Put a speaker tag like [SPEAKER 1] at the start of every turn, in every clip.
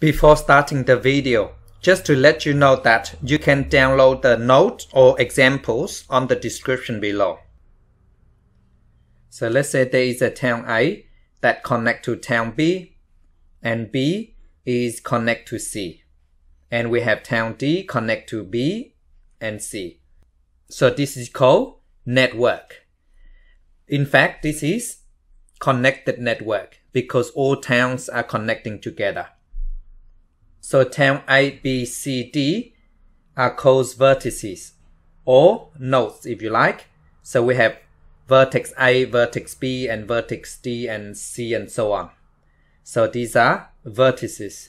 [SPEAKER 1] Before starting the video, just to let you know that you can download the note or examples on the description below. So let's say there is a town A that connect to town B and B is connect to C. And we have town D connect to B and C. So this is called network. In fact, this is connected network because all towns are connecting together. So town A, B, C, D are called vertices or nodes if you like. So we have vertex A, vertex B, and vertex D and C and so on. So these are vertices.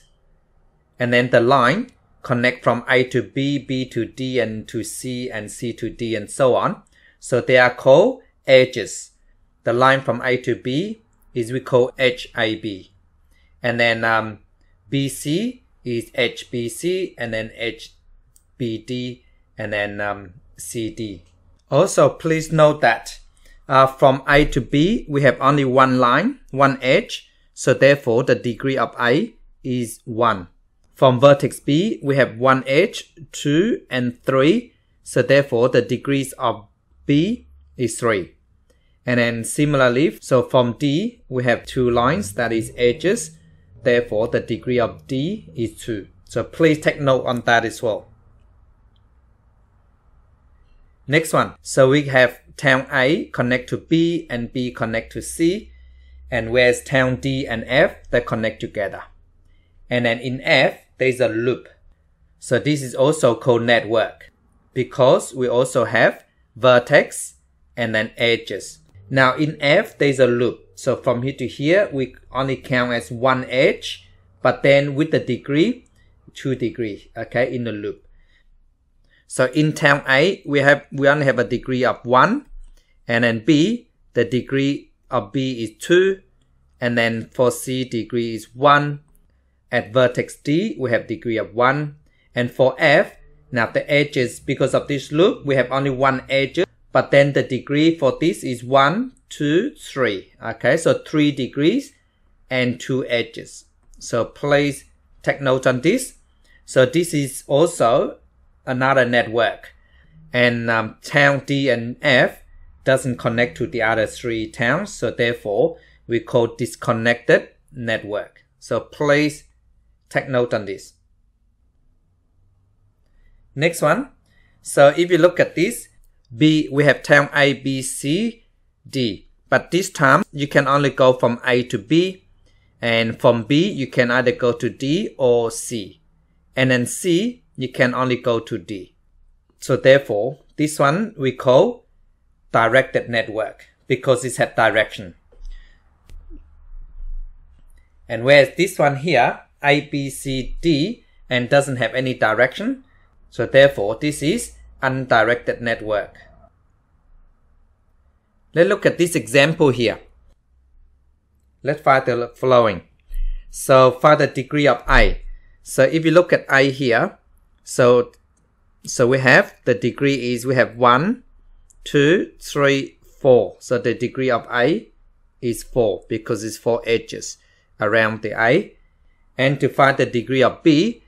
[SPEAKER 1] And then the line connect from A to B, B to D, and to C, and C to D, and so on. So they are called edges. The line from A to B is we call edge AB. And then um, BC is edge BC and then edge BD and then um, CD. Also, please note that uh, from A to B, we have only one line, one edge. So therefore, the degree of A is 1. From vertex B, we have one edge, 2 and 3. So therefore, the degrees of B is 3. And then similarly, so from D, we have two lines, that is edges. Therefore, the degree of D is 2. So please take note on that as well. Next one. So we have town A connect to B and B connect to C. And whereas town D and F, they connect together. And then in F, there's a loop. So this is also called network because we also have vertex and then edges. Now in F, there's a loop. So from here to here, we only count as one edge, but then with the degree, two degree, okay, in the loop. So in town A, we have we only have a degree of one, and then B, the degree of B is two, and then for C, degree is one. At vertex D, we have degree of one, and for F, now the edges because of this loop, we have only one edge, but then the degree for this is one, two, three. Okay, so three degrees and two edges. So please take note on this. So this is also another network. And um, town D and F doesn't connect to the other three towns. So therefore, we call disconnected network. So please take note on this. Next one. So if you look at this, B, we have town A, B, C, D. But this time you can only go from A to B and from B you can either go to D or C. And then C you can only go to D. So therefore this one we call directed network because it has direction. And whereas this one here A, B, C, D and doesn't have any direction. So therefore this is undirected network. Let's look at this example here. Let's find the following. So find the degree of i. So if you look at i here, so so we have the degree is we have 1, 2, 3, 4. So the degree of i is 4 because it's 4 edges around the i. And to find the degree of b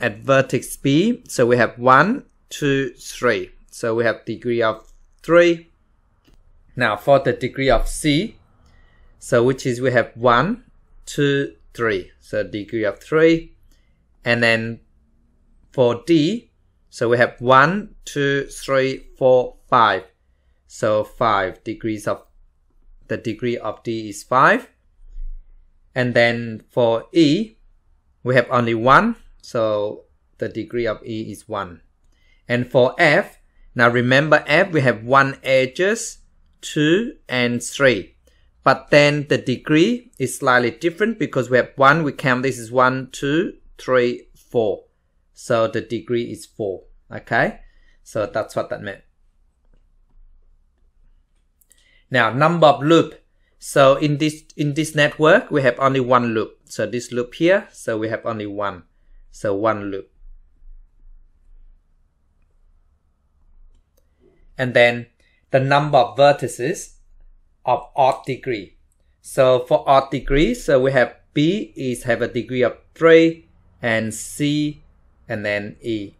[SPEAKER 1] at vertex b, so we have 1, 2, 3. So we have degree of 3, now for the degree of C, so which is we have 1, 2, 3. So degree of 3. And then for D, so we have 1, 2, 3, 4, 5. So 5 degrees of the degree of D is 5. And then for E, we have only 1. So the degree of E is 1. And for F, now remember F, we have 1 edges 2, and 3. But then the degree is slightly different because we have 1, we count this is 1, 2, 3, 4. So the degree is 4. Okay? So that's what that meant. Now, number of loop. So in this in this network, we have only one loop. So this loop here, so we have only one. So one loop. And then the number of vertices of odd degree. So for odd degree, so we have B is have a degree of 3 and C and then E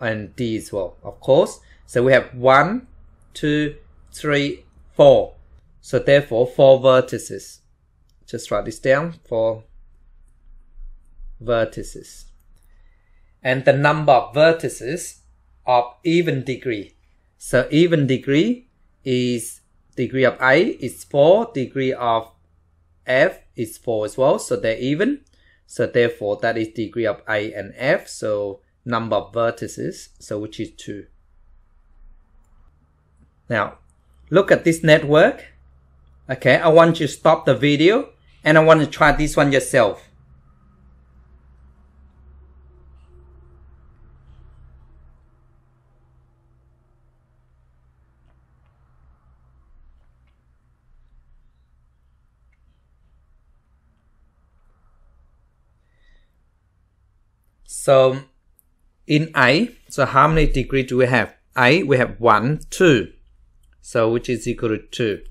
[SPEAKER 1] and D as well, of course. So we have one, two, three, four. So therefore, four vertices. Just write this down for vertices. And the number of vertices of even degree. So even degree is degree of A is 4, degree of F is 4 as well, so they're even. So therefore that is degree of A and F, so number of vertices, so which is 2. Now, look at this network. Okay, I want you to stop the video and I want to try this one yourself. So in A, so how many degree do we have? A, we have 1, 2. So which is equal to 2.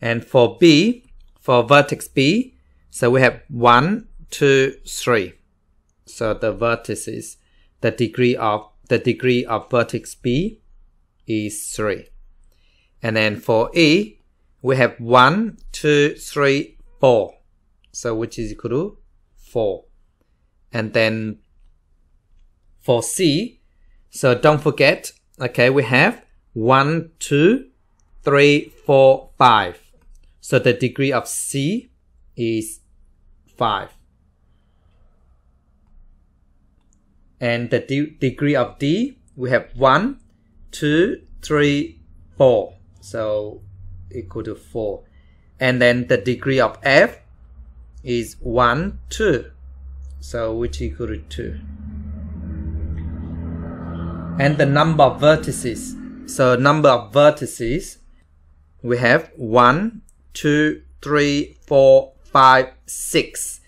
[SPEAKER 1] And for B, for vertex B, so we have 1, 2, 3. So the vertices, the degree of the degree of vertex B is 3. And then for E, we have 1, 2, 3, 4. So which is equal to 4 and then for C, so don't forget, okay, we have one, two, three, four, five. So the degree of C is 5. And the de degree of D, we have one, two, three, four. So equal to 4. And then the degree of F is 1, 2 so which equal to 2 and the number of vertices. So number of vertices we have 1 2 3 4 5 6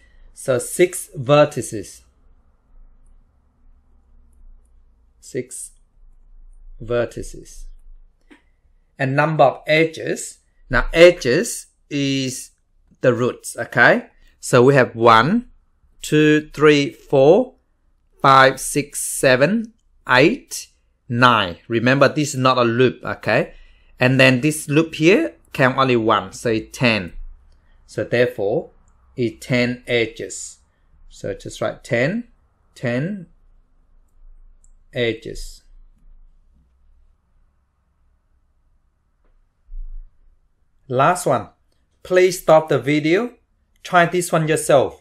[SPEAKER 1] so 6 vertices. 6 vertices. And number of edges. Now edges is the routes okay? So we have 1 two, three, four, five, six, seven, eight, nine. Remember, this is not a loop, okay? And then this loop here count only one, so it's 10. So therefore, it's 10 edges. So just write 10, 10 edges. Last one. Please stop the video. Try this one yourself.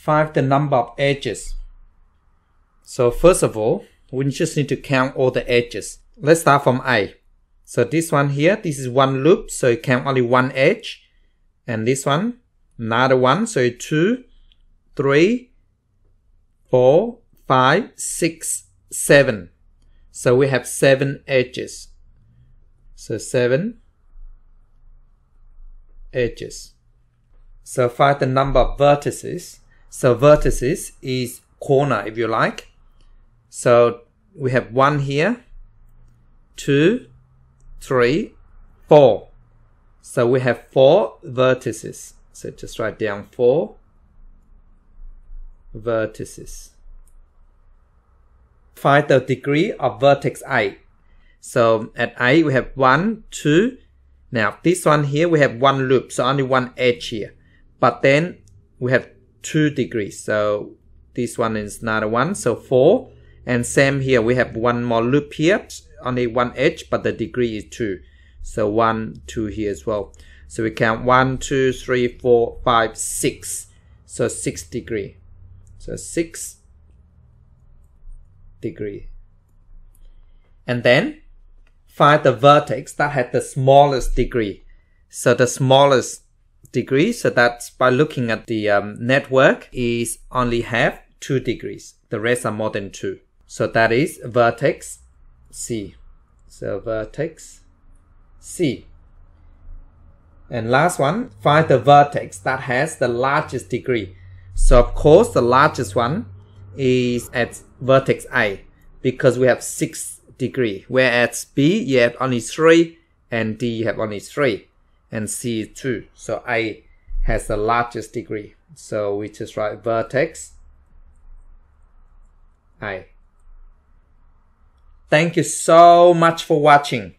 [SPEAKER 1] Find the number of edges. So first of all, we just need to count all the edges. Let's start from A. So this one here, this is one loop, so you count only one edge. And this one, another one, so two, three, four, five, six, seven. So we have seven edges. So seven edges. So find the number of vertices. So vertices is corner if you like. So we have one here, two, three, four. So we have four vertices. So just write down four vertices. Find the degree of vertex A. So at A we have one, two. Now this one here we have one loop, so only one edge here. But then we have 2 degrees. So this one is another one, so 4. And same here, we have one more loop here, only one edge, but the degree is 2. So 1, 2 here as well. So we count 1, 2, 3, 4, 5, 6. So 6 degree. So 6 degree. And then find the vertex that had the smallest degree. So the smallest degrees. So that's by looking at the um, network is only have two degrees. The rest are more than two. So that is vertex C. So vertex C. And last one, find the vertex that has the largest degree. So of course the largest one is at vertex A because we have six degree, whereas B you have only three and D you have only 3 and C 2. So A has the largest degree. So we just write vertex I. Thank you so much for watching.